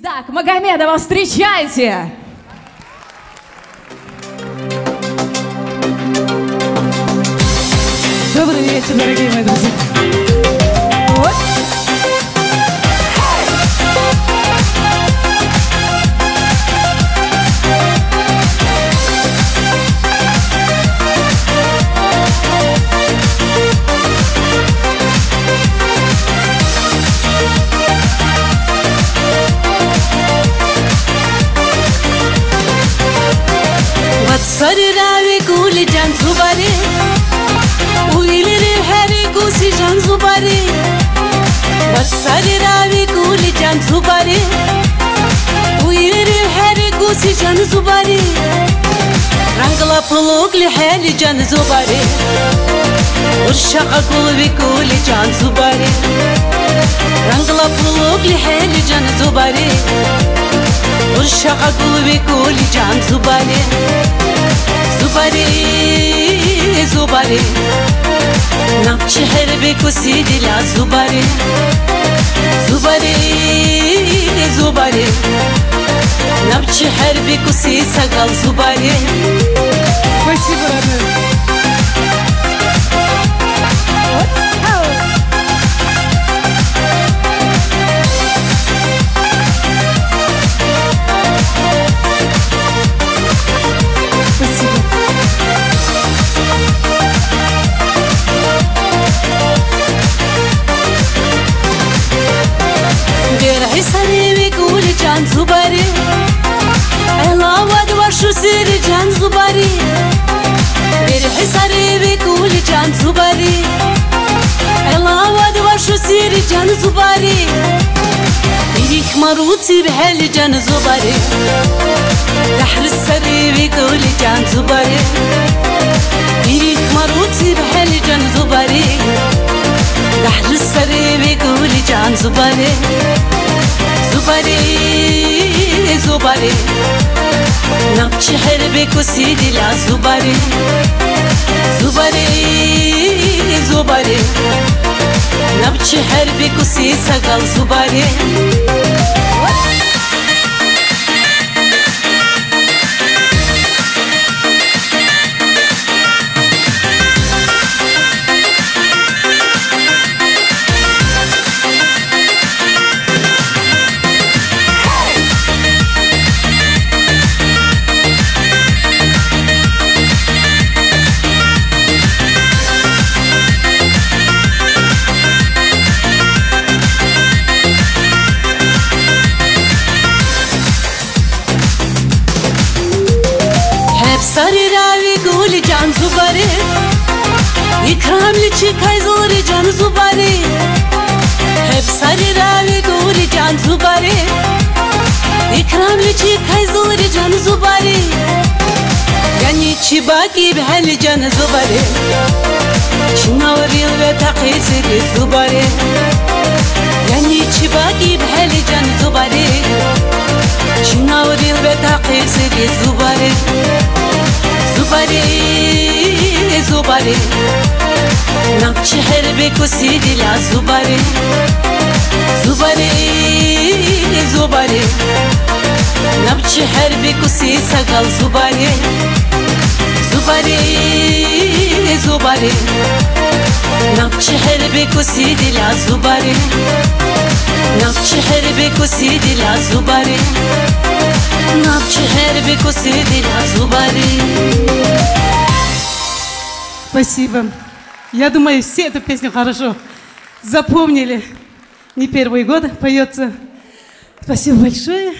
Издак Магомедова, встречайте! Добрый вечер, дорогие мои друзья. Vatsariravi kuli jan zubari Uiliri heri kusi jan zubari Vatsariravi kuli jan zubari Uiliri heri kusi jan zubari Rangla puluk li heli jan zubari Urşaqa kulvi kuli jan zubari Rangla puluk li heli jan zubari Urşaqa kulvi kuli jan zubari Zubari, زوبری زوبری نم چهر بکسی دلا زوباری زوباری زوبری نم هر بکسی سگل زوباری حسني بيقول جان زبري. ألا ود وشو سير جان زبري. بير حسني بيقول جان زبري. ألا ود وشو سير جان زبري. بيك مروتي بحال جان زبري. بحر السري بيقول جان زبري. بيك مروتي بحال دحر السري بيقول جان زبالي زبالي زبالي نبشي حربك وسيدي لا زبالي زبالي زبالي نبشي حربك وسيسا قال زبالي ikramli can zubari. İkramli çıkay zori can zubari. Hep sarı ravi gori can zubari. İkramli çıkay zori can zubari. Yani çibaki behli can zubari. Şinavril ve takiziri zubari. Yani çibaki behli can zubari. Şinavril ve takiziri zubari. زباري زباري نقش حربك وسيدي لا زباري زباري زباري نقش حربك وسي سقال زباري زباري زباري نقش حربك وسيدي لا زباري نقش حربك وسيدي لا زباري Спасибо. Я думаю, все эту песню хорошо запомнили. Не первый год поется. Спасибо большое.